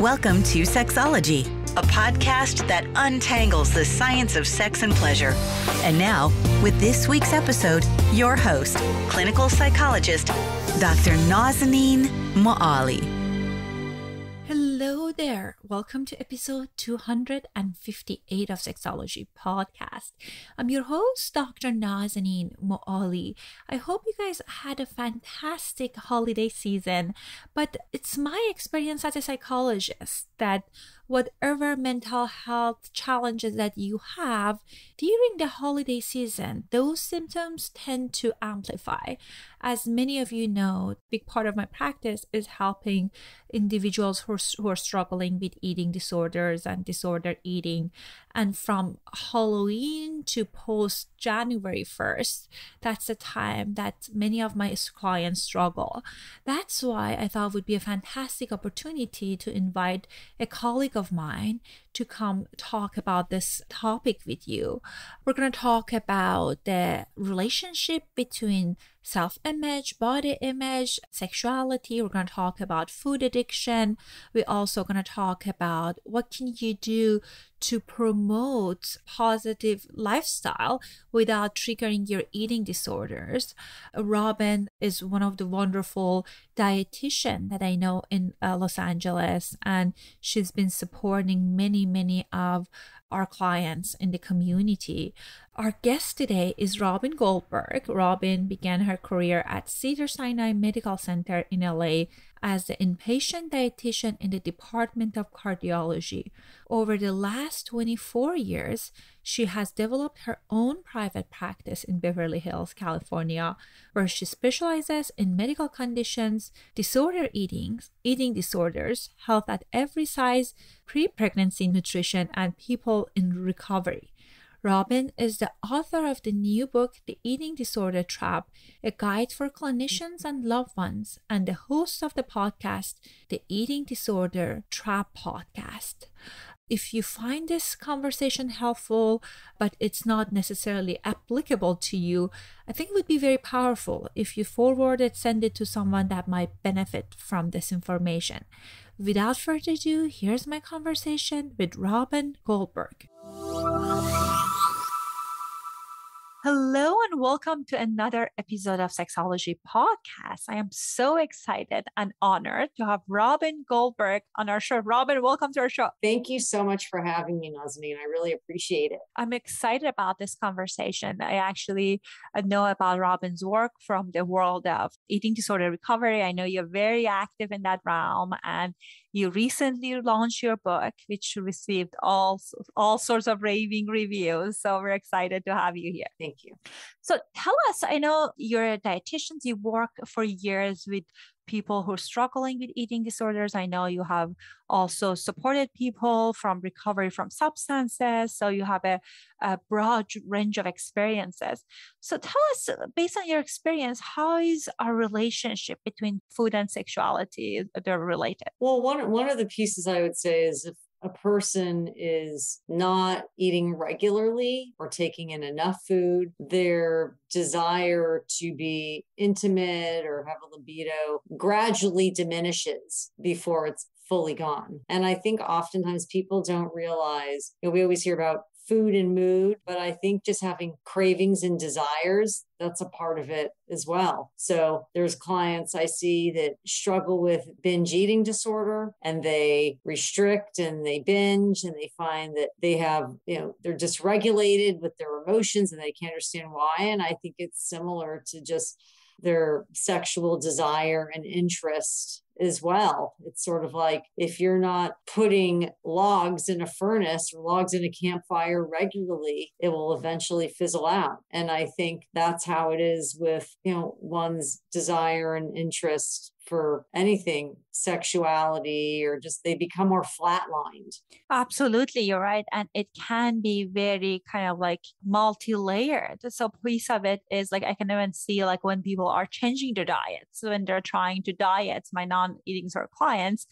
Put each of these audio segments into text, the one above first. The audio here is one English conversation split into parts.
Welcome to Sexology, a podcast that untangles the science of sex and pleasure. And now, with this week's episode, your host, clinical psychologist, Dr. Nazanin Moali. Hello there. Welcome to episode 258 of Sexology Podcast. I'm your host, Dr. Nazanin Moali. I hope you guys had a fantastic holiday season, but it's my experience as a psychologist that whatever mental health challenges that you have during the holiday season, those symptoms tend to amplify. As many of you know, big part of my practice is helping individuals who are, who are struggling with eating disorders and disorder eating. And from Halloween to post January 1st, that's the time that many of my clients struggle. That's why I thought it would be a fantastic opportunity to invite a colleague of mine to come talk about this topic with you. We're going to talk about the relationship between self image, body image, sexuality. We're going to talk about food addiction. We're also going to talk about what can you do to promote positive lifestyle without triggering your eating disorders. Robyn is one of the wonderful dietitian that I know in uh, Los Angeles and she's been supporting many many of our clients in the community. Our guest today is Robyn Goldberg. Robyn began her career at Cedar Sinai Medical Center in LA as the inpatient dietitian in the Department of Cardiology. Over the last 24 years, she has developed her own private practice in Beverly Hills, California, where she specializes in medical conditions, disorder eating, eating disorders, health at every size, pre pregnancy nutrition, and people in recovery. Robyn is the author of the new book, The Eating Disorder Trap, a guide for clinicians and loved ones, and the host of the podcast, The Eating Disorder Trap Podcast. If you find this conversation helpful, but it's not necessarily applicable to you, I think it would be very powerful if you forward it, send it to someone that might benefit from this information. Without further ado, here's my conversation with Robyn Goldberg. Hello and welcome to another episode of Sexology Podcast. I am so excited and honored to have Robyn Goldberg on our show. Robyn, welcome to our show. Thank you so much for having me, Nazanin. I really appreciate it. I'm excited about this conversation. I actually uh, know about Robyn's work from the world of eating disorder recovery. I know you're very active in that realm and you recently launched your book, which received all, all sorts of raving reviews. So we're excited to have you here. Thank you. So tell us, I know you're a dietitian, you work for years with people who are struggling with eating disorders. I know you have also supported people from recovery from substances. So you have a, a broad range of experiences. So tell us, uh, based on your experience, how is our relationship between food and sexuality uh, they're related? Well, one one of the pieces I would say is if a person is not eating regularly or taking in enough food, their desire to be intimate or have a libido gradually diminishes before it's fully gone. And I think oftentimes people don't realize, you know, we always hear about food and mood, but I think just having cravings and desires, that's a part of it as well. So there's clients I see that struggle with binge eating disorder and they restrict and they binge and they find that they have, you know, they're dysregulated with their emotions and they can't understand why. And I think it's similar to just their sexual desire and interest as well. It's sort of like if you're not putting logs in a furnace or logs in a campfire regularly, it will eventually fizzle out. And I think that's how it is with, you know, one's desire and interest for anything sexuality or just they become more flatlined. Absolutely you're right and it can be very kind of like multi-layered so piece of it is like i can even see like when people are changing their diets when they're trying to diet my non-eating sort of clients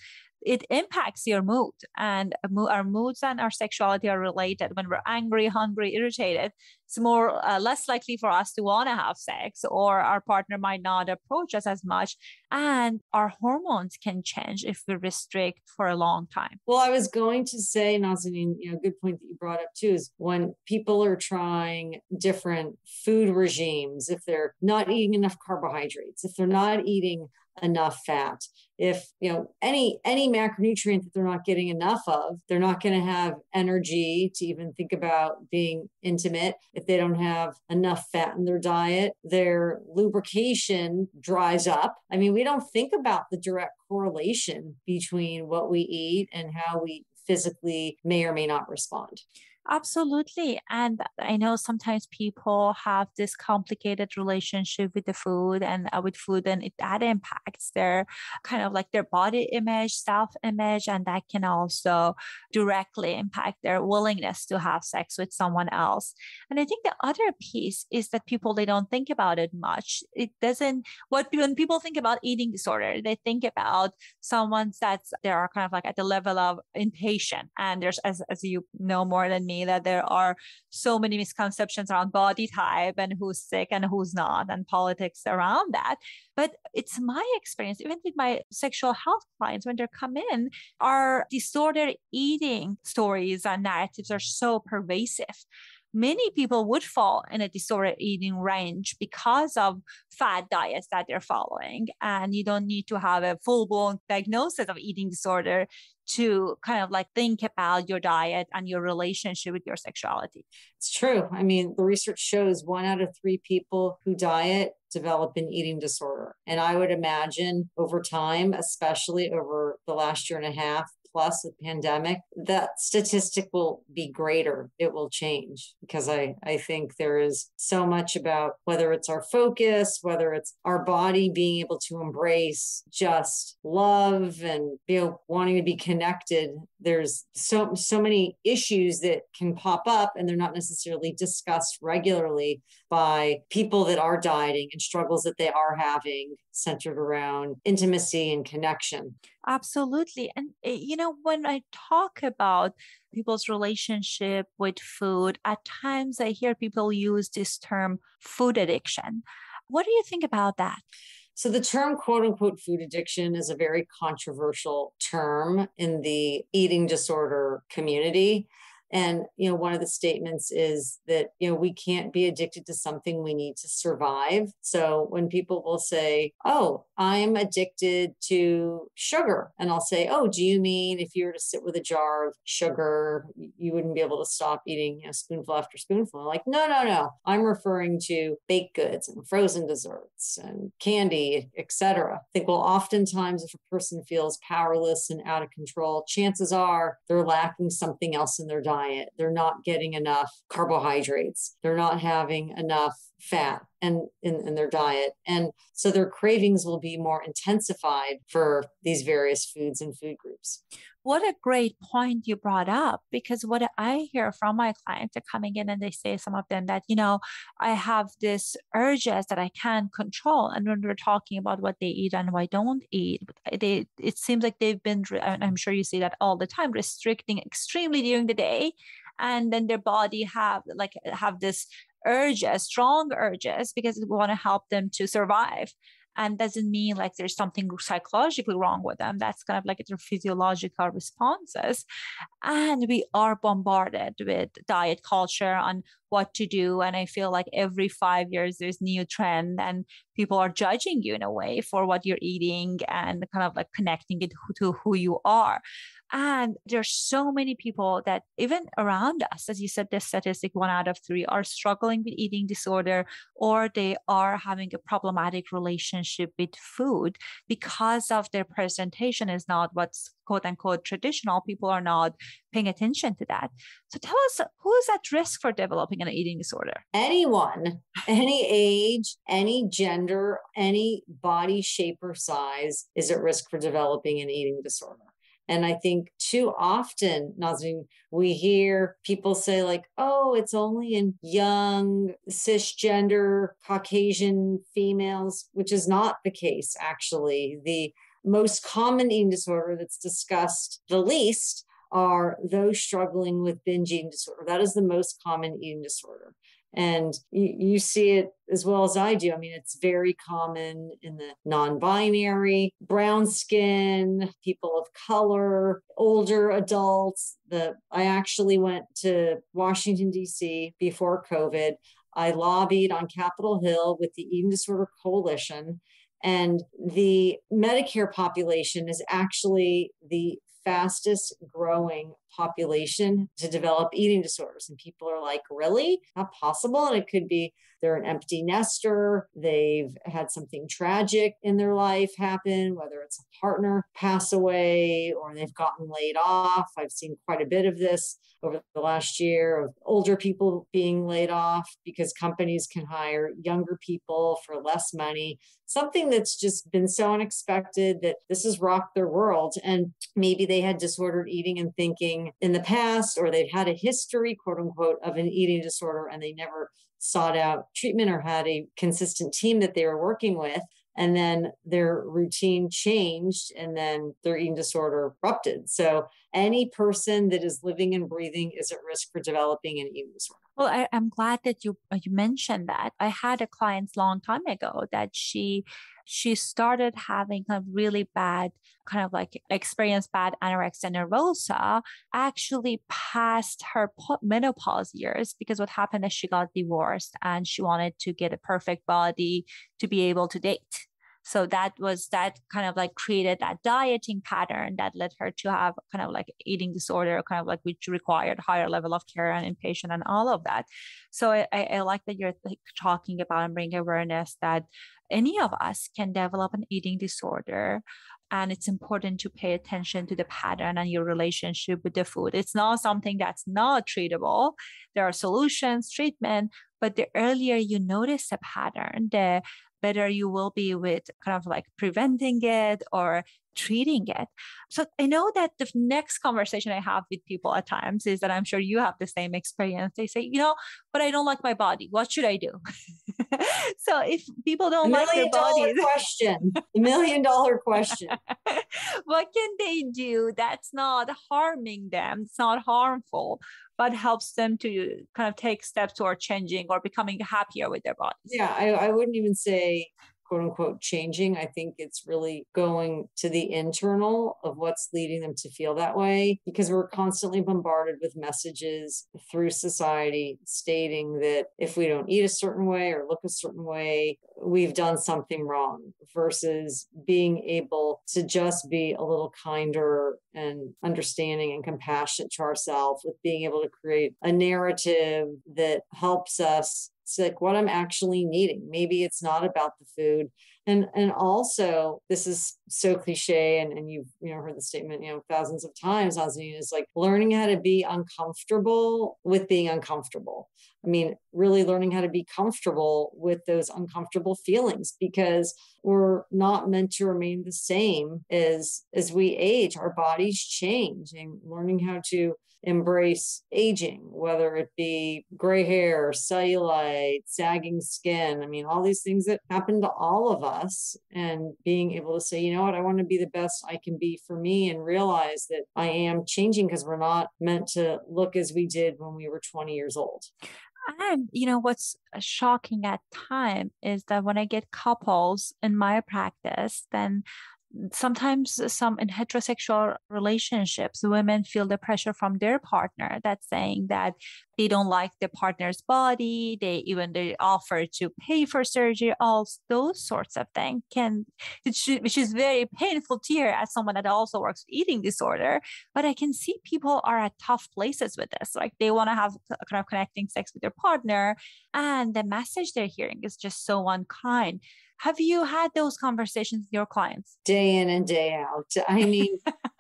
it impacts your mood and uh, our moods and our sexuality are related. When we're angry hungry irritated it's more uh, less likely for us to want to have sex or our partner might not approach us as much and our hormones can change if we restrict for a long time. Well i was going to say nazanin you know good point that you brought up too is when people are trying different food regimes if they're not eating enough carbohydrates if they're not eating enough fat if you know any any macronutrient that they're not getting enough of they're not going to have energy to even think about being intimate. if they don't have enough fat in their diet their lubrication dries up. I mean we don't think about the direct correlation between what we eat and how we physically may or may not respond Absolutely. And I know sometimes people have this complicated relationship with the food and uh, with food, and it, that impacts their kind of like their body image, self image, and that can also directly impact their willingness to have sex with someone else. And I think the other piece is that people, they don't think about it much. It doesn't, what when people think about eating disorder, they think about someone that's, they are kind of like at the level of inpatient. And there's, as, as you know more than me, me that there are so many misconceptions around body type and who's sick and who's not and politics around that but it's my experience even with my sexual health clients when they come in our disordered eating stories and narratives are so pervasive many people would fall in a disordered eating range because of fad diets that they're following. And you don't need to have a full blown diagnosis of eating disorder to kind of like think about your diet and your relationship with your sexuality. It's true. I mean, the research shows one out of three people who diet develop an eating disorder. And I would imagine over time, especially over the last year and a half, plus the pandemic, that statistic will be greater. It will change because I, I think there is so much about whether it's our focus, whether it's our body being able to embrace just love and you know wanting to be connected. There's so so many issues that can pop up and they're not necessarily discussed regularly by people that are dieting and struggles that they are having centered around intimacy and connection. Absolutely. And, eh, you know, when I talk about people's relationship with food, at times I hear people use this term food addiction. What do you think about that? So, the term quote unquote food addiction is a very controversial term in the eating disorder community. And, you know, one of the statements is that, you know, we can't be addicted to something we need to survive. So when people will say, oh, I'm addicted to sugar, and I'll say, oh, do you mean if you were to sit with a jar of sugar, you wouldn't be able to stop eating, you know, spoonful after spoonful? I'm like, no, no, no. I'm referring to baked goods and frozen desserts and candy, etc. I think, well, oftentimes if a person feels powerless and out of control, chances are they're lacking something else in their diet diet. They're not getting enough carbohydrates. They're not having enough fat and in, in, their diet. And so their cravings will be more intensified for these various foods and food groups. What a great point you brought up because what I hear from my clients are coming in and they say some of them that, you know, I have this urges that I can't control. And when we're talking about what they eat and why don't eat, they it seems like they've been, I'm sure you see that all the time, restricting extremely during the day and then their body have like have this urges, strong urges, because we want to help them to survive. And doesn't mean like there's something psychologically wrong with them. That's kind of like their physiological responses. And we are bombarded with diet culture on what to do. And I feel like every five years there's new trend and people are judging you in a way for what you're eating and kind of like connecting it to who you are. And there's so many people that even around us, as you said, the statistic one out of three are struggling with eating disorder or they are having a problematic relationship with food because of their presentation is not what's quote unquote traditional. People are not paying attention to that. So tell us who is at risk for developing an eating disorder? Anyone, any age, any gender, any body shape or size is at risk for developing an eating disorder. And I think too often, Nazanin, we hear people say, like, oh, it's only in young, cisgender, Caucasian females, which is not the case, actually. The most common eating disorder that's discussed the least are those struggling with binge eating disorder. That is the most common eating disorder. And you, you see it as well as I do. I mean, it's very common in the non binary, brown skin, people of color, older adults. The I actually went to Washington, D.C. before COVID. I lobbied on Capitol Hill with the Eating Disorder Coalition. And the Medicare population is actually the fastest growing population to develop eating disorders. And people are like, really? Not possible. And it could be they're an empty nester, they've had something tragic in their life happen, whether it's a partner pass away or they've gotten laid off. I've seen quite a bit of this over the last year of older people being laid off because companies can hire younger people for less money. Something that's just been so unexpected that this has rocked their world. And maybe they had disordered eating and thinking in the past, or they've had a history, quote unquote, of an eating disorder and they never sought out treatment or had a consistent team that they were working with and then their routine changed and then their eating disorder erupted. So any person that is living and breathing is at risk for developing an eating disorder. Well I, am glad that you uh, you mentioned that. I had a client long time ago that she she started having a really bad kind of like experience bad anorexia nervosa actually past her menopause years because what happened is she got divorced and she wanted to get a perfect body to be able to date so that was that kind of like created that dieting pattern that led her to have kind of like eating disorder kind of like which required higher level of care and inpatient and all of that. So i, I like that you're like talking about and bring awareness that any of us can develop an eating disorder and it's important to pay attention to the pattern and your relationship with the food. It's not something that's not treatable. There are solutions treatment but the earlier you notice a pattern the better you will be with kind of like preventing it or treating it. So I know that the next conversation I have with people at times is that I'm sure you have the same experience. They say, you know, but I don't like my body. What should I do? so if people don't like their body, question, a million dollar question. what can they do that's not harming them? It's not harmful, but helps them to kind of take steps toward changing or becoming happier with their bodies. Yeah, I, I wouldn't even say quote unquote changing. I think it's really going to the internal of what's leading them to feel that way because we're constantly bombarded with messages through society stating that if we don't eat a certain way or look a certain way, we've done something wrong versus being able to just be a little kinder and understanding and compassionate to ourselves with being able to create a narrative that helps us it's like what I'm actually needing. Maybe it's not about the food. And and also this is so cliche and, and you've you know heard the statement, you know, thousands of times, Nazanin, is like learning how to be uncomfortable with being uncomfortable. I mean, really learning how to be comfortable with those uncomfortable feelings because we're not meant to remain the same as as we age. Our bodies change and learning how to embrace aging, whether it be gray hair, cellulite, sagging skin. I mean, all these things that happen to all of us, and being able to say, you know what, I want to be the best I can be for me and realize that I am changing because we're not meant to look as we did when we were 20 years old. And you know what's shocking at time is that when I get couples in my practice, then sometimes some in heterosexual relationships women feel the pressure from their partner that's saying that they don't like the partner's body they even they offer to pay for surgery all those sorts of things can which is very painful to hear as someone that also works with eating disorder but i can see people are at tough places with this like they want to have kind of connecting sex with their partner and the message they're hearing is just so unkind have you had those conversations with your clients? Day in and day out. I mean,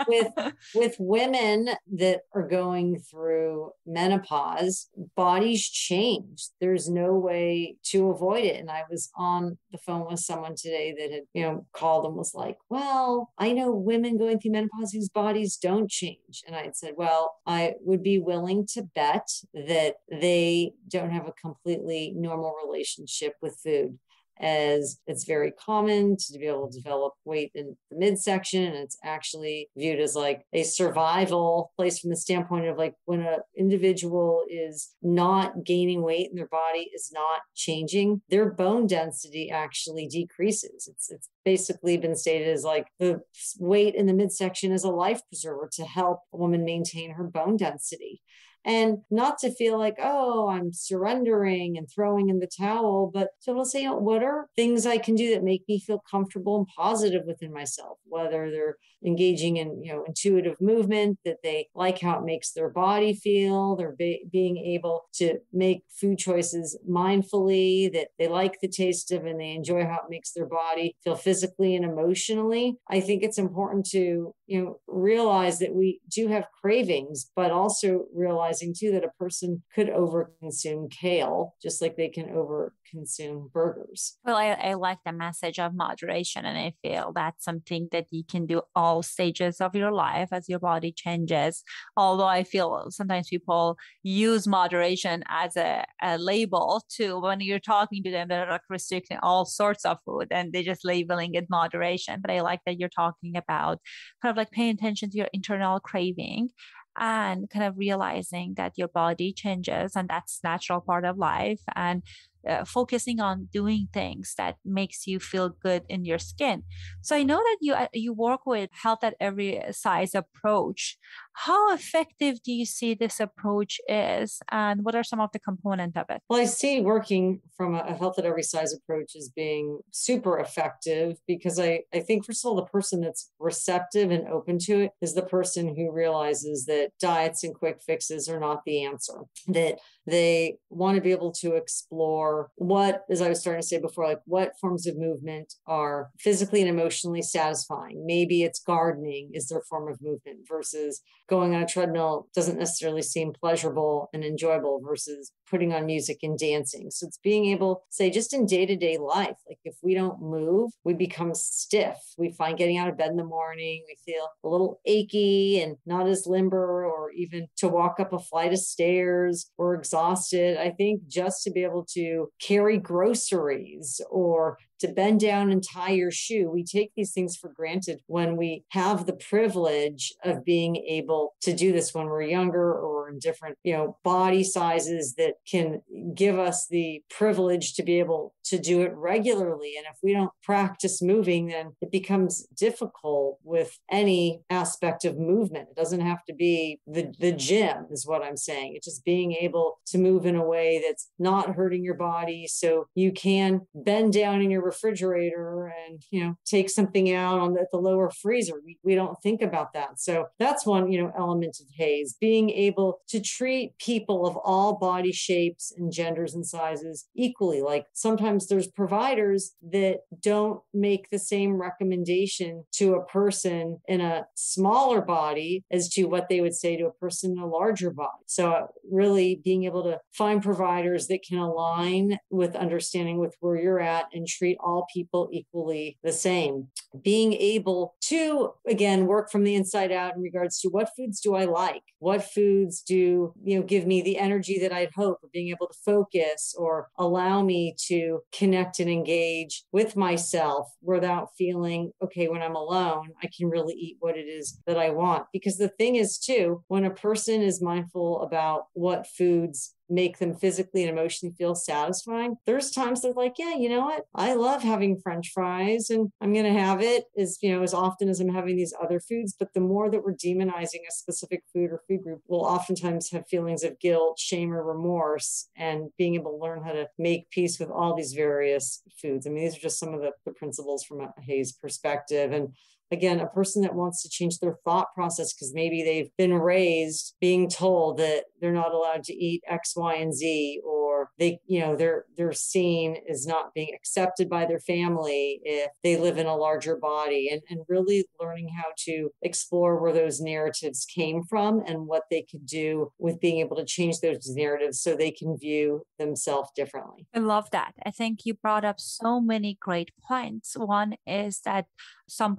with with women that are going through menopause, bodies change. There's no way to avoid it. And I was on the phone with someone today that had, you know, called and was like, Well, I know women going through menopause whose bodies don't change. And I said, Well, I would be willing to bet that they don't have a completely normal relationship with food as it's very common to be able to develop weight in the midsection. And it's actually viewed as like a survival place from the standpoint of like when an individual is not gaining weight and their body is not changing, their bone density actually decreases. It's, it's basically been stated as like the weight in the midsection is a life preserver to help a woman maintain her bone density and not to feel like, oh, I'm surrendering and throwing in the towel, but to will say, what are things I can do that make me feel comfortable and positive within myself, whether they're engaging in, you know, intuitive movement, that they like how it makes their body feel, they're be- being able to make food choices mindfully, that they like the taste of and they enjoy how it makes their body feel physically and emotionally. I think it's important to, you know, realize that we do have cravings, but also realizing too that a person could overconsume kale just like they can overconsume burgers. Well, I, I like the message of moderation, and I feel that's something that you can do all stages of your life as your body changes. Although I feel sometimes people use moderation as a, a label to when you're talking to them, they're like restricting all sorts of food and they're just labeling it moderation. But I like that you're talking about kind of like paying attention to your internal craving and kind of realizing that your body changes and that's natural part of life and uh, focusing on doing things that makes you feel good in your skin. So i know that you uh, you work with health at every size approach how effective do you see this approach is and what are some of the components of it well i see working from a health at every size approach as being super effective because i i think first of all the person that's receptive and open to it is the person who realizes that diets and quick fixes are not the answer that they want to be able to explore what, as I was starting to say before, like what forms of movement are physically and emotionally satisfying. Maybe it's gardening is their form of movement versus going on a treadmill doesn't necessarily seem pleasurable and enjoyable versus putting on music and dancing. So it's being able, to say, just in day to day life, like if we don't move, we become stiff. We find getting out of bed in the morning, we feel a little achy and not as limber, or even to walk up a flight of stairs, we're exhausted. I think just to be able to carry groceries or to bend down and tie your shoe. We take these things for granted when we have the privilege of being able to do this when we're younger or in different, you know, body sizes that can give us the privilege to be able to do it regularly. And if we don't practice moving, then it becomes difficult with any aspect of movement. It doesn't have to be the, the gym, is what I'm saying. It's just being able to move in a way that's not hurting your body. So you can bend down in your refrigerator and you know take something out on the, the lower freezer. We, we don't think about that. So that's one you know element of HAES being able to treat people of all body shapes and genders and sizes equally. Like sometimes there's providers that don't make the same recommendation to a person in a smaller body as to what they would say to a person in a larger body. So really being able to find providers that can align with understanding with where you're at and treat all people equally the same. Being able to, again, work from the inside out in regards to what foods do I like? What foods do, you know, give me the energy that I'd hope, or being able to focus or allow me to connect and engage with myself without feeling, okay, when I'm alone, I can really eat what it is that I want. Because the thing is, too, when a person is mindful about what foods make them physically and emotionally feel satisfying. There's times they're like, yeah, you know what? I love having french fries and I'm going to have it as, you know, as often as I'm having these other foods. But the more that we're demonizing a specific food or food group, we'll oftentimes have feelings of guilt, shame, or remorse and being able to learn how to make peace with all these various foods. I mean, these are just some of the, the principles from a HAES perspective. And again, a person that wants to change their thought process because maybe they've been raised being told that they're not allowed to eat X, Y, and Z, or they, you know, they're they're seen as not being accepted by their family if they live in a larger body, and and really learning how to explore where those narratives came from and what they could do with being able to change those narratives so they can view themselves differently. I love that. I think you brought up so many great points. One is that some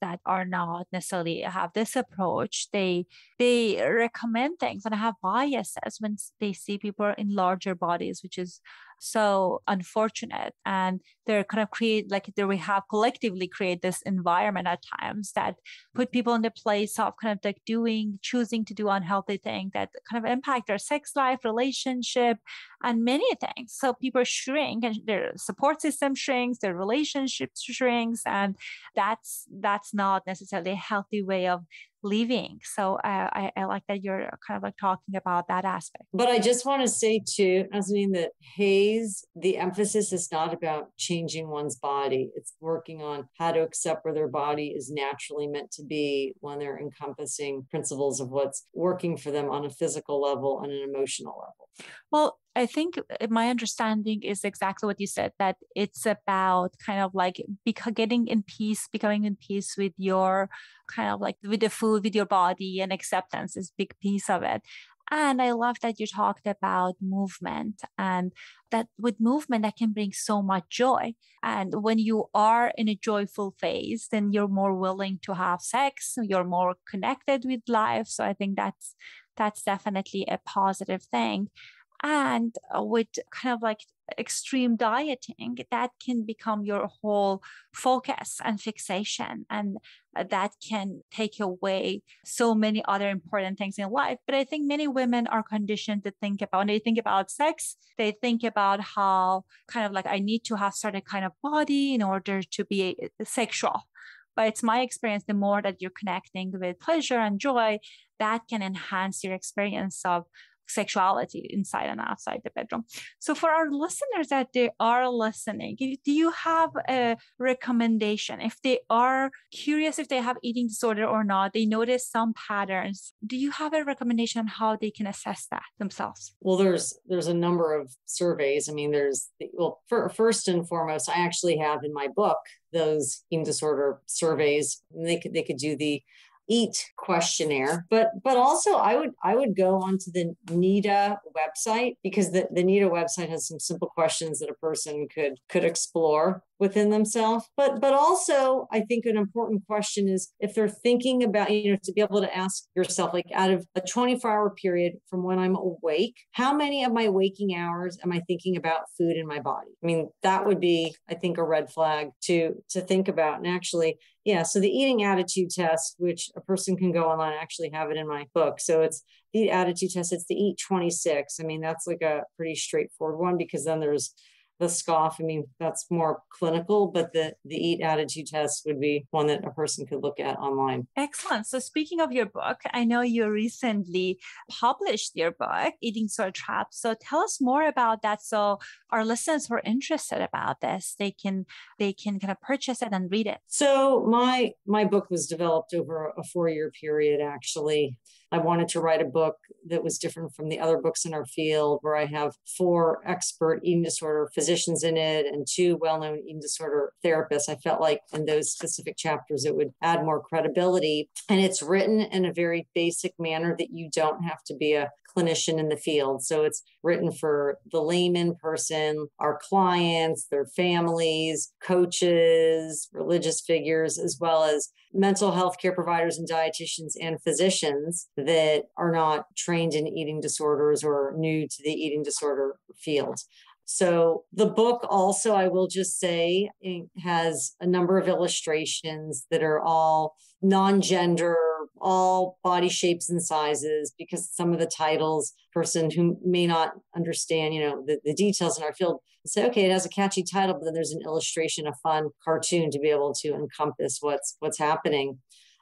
that are not necessarily have this approach they they recommend things and have biases when they see people in larger bodies which is so unfortunate. And they're kind of create like we have collectively create this environment at times that put people in the place of kind of like doing choosing to do unhealthy things that kind of impact their sex life relationship and many things. So people shrink and their support system shrinks their relationships shrinks and that's that's not necessarily a healthy way of leaving. So uh, I, I like that you're kind of like talking about that aspect. But I just want to say too, I mean that HAES, the emphasis is not about changing one's body. It's working on how to accept where their body is naturally meant to be when they're encompassing principles of what's working for them on a physical level and an emotional level. Well, I think uh, my understanding is exactly what you said that it's about kind of like getting in peace, becoming in peace with your kind of like with the food, with your body, and acceptance is big piece of it. And I love that you talked about movement and that with movement that can bring so much joy. And when you are in a joyful phase, then you're more willing to have sex, you're more connected with life. So I think that's that's definitely a positive thing and uh, with kind of like extreme dieting that can become your whole focus and fixation and uh, that can take away so many other important things in life. But i think many women are conditioned to think about when they think about sex they think about how kind of like i need to have certain kind of body in order to be uh, sexual. But it's my experience the more that you're connecting with pleasure and joy that can enhance your experience of sexuality inside and outside the bedroom. So, for our listeners that they are listening, do you have a recommendation if they are curious if they have eating disorder or not? They notice some patterns. Do you have a recommendation on how they can assess that themselves? Well, there's there's a number of surveys. I mean, there's well, for, first and foremost, I actually have in my book those eating disorder surveys. And they could they could do the EAT questionnaire but but also i would i would go onto the NEDA website because the, the NEDA website has some simple questions that a person could could explore within themselves. But but also i think an important question is if they're thinking about you know to be able to ask yourself like out of a 24 hour period from when i'm awake how many of my waking hours am i thinking about food in my body? I mean that would be i think a red flag to to think about. And actually yeah so the eating attitude test which a person can go online I actually have it in my book so it's the attitude test it's the EAT 26 i mean that's like a pretty straightforward one because then there's the SCOFF i mean that's more clinical but the the EAT attitude test would be one that a person could look at online. Excellent. So speaking of your book i know you recently published your book eating Disorder Trap. so tell us more about that so our listeners who are interested about this they can they can kind of purchase it and read it. So my my book was developed over a four year period actually I wanted to write a book that was different from the other books in our field, where I have four expert eating disorder physicians in it and two well known eating disorder therapists. I felt like in those specific chapters, it would add more credibility. And it's written in a very basic manner that you don't have to be a clinician in the field. So it's written for the layman person, our clients, their families, coaches, religious figures, as well as mental health care providers and dietitians and physicians that are not trained in eating disorders or new to the eating disorder field. So the book also, I will just say, has a number of illustrations that are all non-gender, all body shapes and sizes, because some of the titles, person who may not understand, you know, the, the details in our field say, okay, it has a catchy title, but then there's an illustration, a fun cartoon to be able to encompass what's what's happening.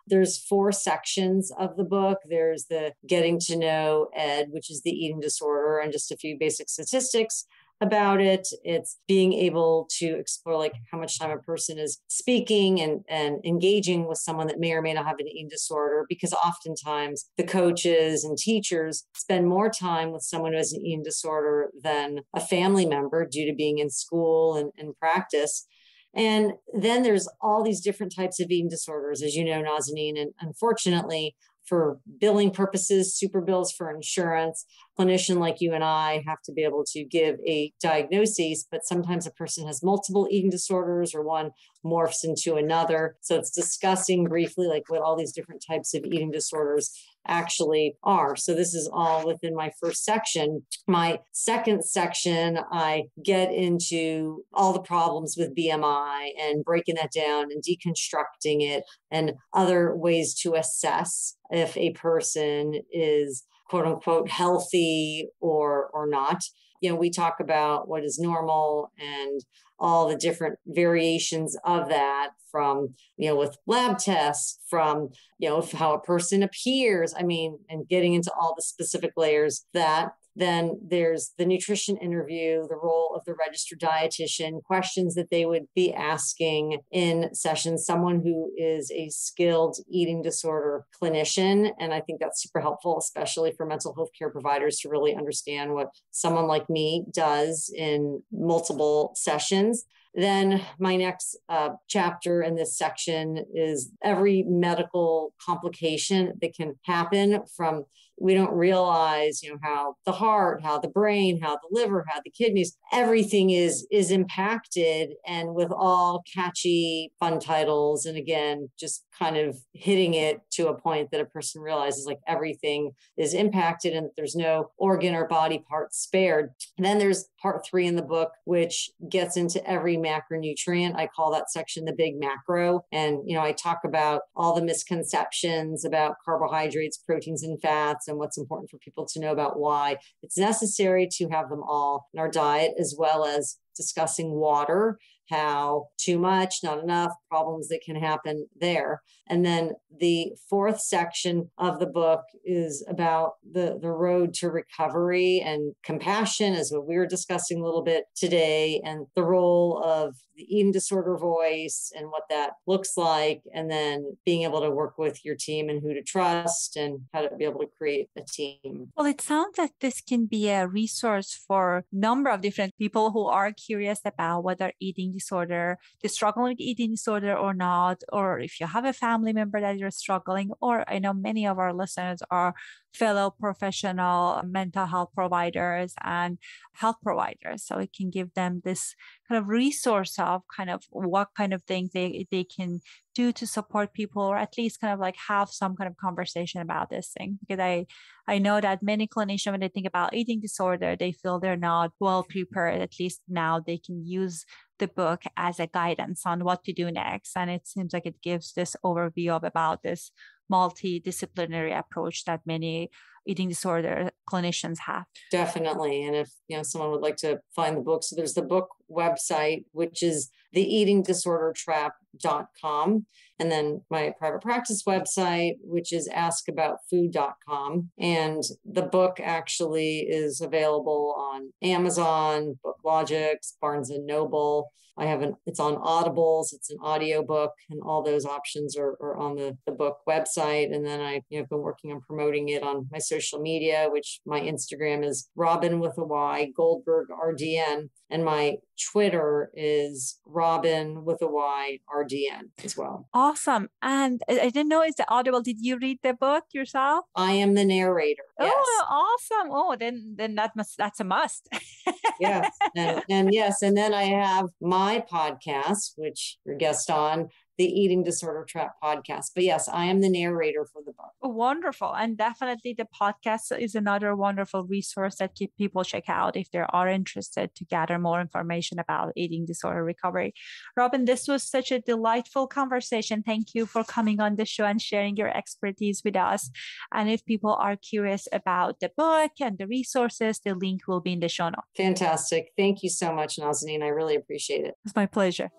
There's four sections of the book. There's the getting to know Ed, which is the eating disorder, and just a few basic statistics about it. It's being able to explore like how much time a person is speaking and, and engaging with someone that may or may not have an eating disorder, because oftentimes the coaches and teachers spend more time with someone who has an eating disorder than a family member due to being in school and, and practice. And then there's all these different types of eating disorders, as you know, Nazanin. And unfortunately, for billing purposes, super bills for insurance. Clinician like you and I have to be able to give a diagnosis, but sometimes a person has multiple eating disorders or one morphs into another. So it's discussing briefly like what all these different types of eating disorders actually are. So this is all within my first section. My second section, I get into all the problems with BMI and breaking that down and deconstructing it and other ways to assess if a person is quote unquote healthy or or not you know we talk about what is normal and all the different variations of that from you know with lab tests from you know how a person appears i mean and getting into all the specific layers that then there's the nutrition interview, the role of the registered dietitian, questions that they would be asking in sessions, someone who is a skilled eating disorder clinician. And I think that's super helpful, especially for mental health care providers to really understand what someone like me does in multiple sessions. Then my next uh, chapter in this section is every medical complication that can happen from we don't realize you know how the heart how the brain how the liver how the kidneys everything is is impacted and with all catchy fun titles and again just kind of hitting it to a point that a person realizes like everything is impacted and there's no organ or body part spared. And then there's part three in the book which gets into every macronutrient. I call that section the big macro. And you know i talk about all the misconceptions about carbohydrates proteins and fats and what's important for people to know about why it's necessary to have them all in our diet, as well as discussing water how too much, not enough, problems that can happen there. And then the fourth section of the book is about the, the road to recovery and compassion, is what we were discussing a little bit today, and the role of the eating disorder voice and what that looks like, and then being able to work with your team and who to trust and how to be able to create a team. Well, it sounds like this can be a resource for a number of different people who are curious about what whether eating disorder, they struggle with eating disorder or not, or if you have a family member that you're struggling, or I know many of our listeners are fellow professional mental health providers and health providers. So it can give them this kind of resource of kind of what kind of things they, they can do to support people or at least kind of like have some kind of conversation about this thing. Because i i know that many clinicians when they think about eating disorder they feel they're not well prepared. At least now they can use the book as a guidance on what to do next. And it seems like it gives this overview of about this multidisciplinary approach that many eating disorder clinicians have. Definitely. And if you know someone would like to find the book, so there's the book website, which is the eating disorder trap.com. And then my private practice website, which is askaboutfood.com. And the book actually is available on Amazon, BookLogix, Barnes and Noble. I have an, it's on Audibles, it's an audio book, and all those options are, are on the, the book website. And then I, you know, been working on promoting it on my social media, which my Instagram is Robin with a Y, Goldberg RDN. And my Twitter is Robin with a Y RDN as well. Awesome. And I didn't know it's the Audible. Did you read the book yourself? I am the narrator. Oh, yes. Oh, awesome. Oh, then then that must that's a must. yes. And, and yes. And then I have my podcast, which you're guest on, the Eating Disorder Trap podcast. But yes, I am the narrator for the book. Wonderful. And definitely the podcast is another wonderful resource that people check out if they are interested to gather more information about eating disorder recovery. Robyn, this was such a delightful conversation. Thank you for coming on the show and sharing your expertise with us. And if people are curious about the book and the resources, the link will be in the show notes. Fantastic. Thank you so much, Nazanin. I really appreciate it. It's my pleasure.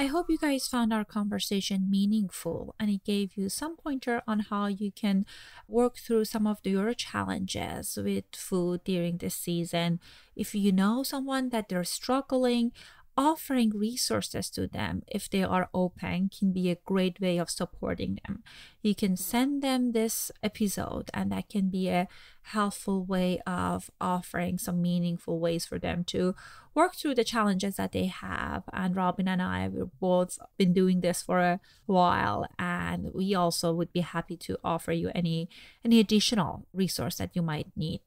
I hope you guys found our conversation meaningful and it gave you some pointer on how you can work through some of your challenges with food during this season. If you know someone that they're struggling, offering resources to them if they are open can be a great way of supporting them. You can send them this episode, and that can be a helpful way of offering some meaningful ways for them to work through the challenges that they have. And Robyn and I, we've both been doing this for a while, and we also would be happy to offer you any any additional resource that you might need.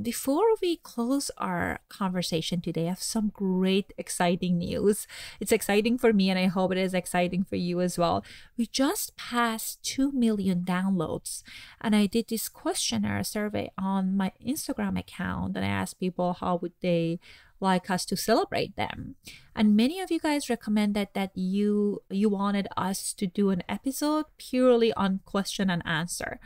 Before we close our conversation today, I have some great, exciting news. It's exciting for me, and I hope it is exciting for you as well. We just passed 2 million downloads, and I did this questionnaire survey on my Instagram account, and I asked people how would they like us to celebrate them. And many of you guys recommended that you you wanted us to do an episode purely on question and answer.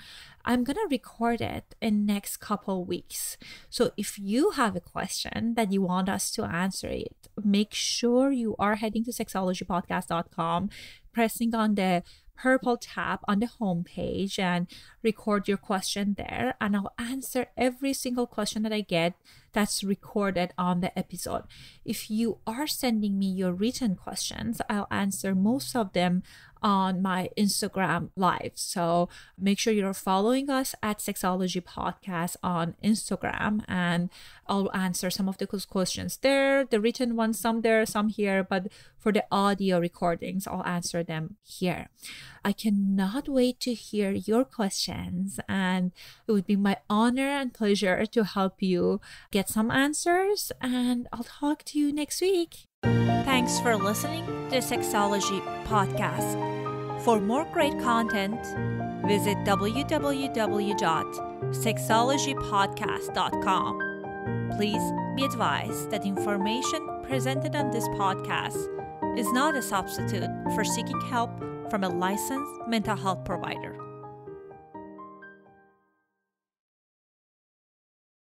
I'm gonna record it in next couple weeks. So if you have a question that you want us to answer it make sure you are heading to sexologypodcast.com pressing on the purple tab on the home page and record your question there. And I'll answer every single question that I get that's recorded on the episode. If you are sending me your written questions, I'll answer most of them on my Instagram live. So make sure you're following us at Sexology Podcast on Instagram and I'll answer some of the questions there, the written ones, some there, some here, but for the audio recordings, I'll answer them here. I cannot wait to hear your questions and it would be my honor and pleasure to help you get some answers and I'll talk to you next week. Thanks for listening to Sexology Podcast. For more great content, visit www.sexologypodcast.com. Please be advised that information presented on this podcast is not a substitute for seeking help from a licensed mental health provider.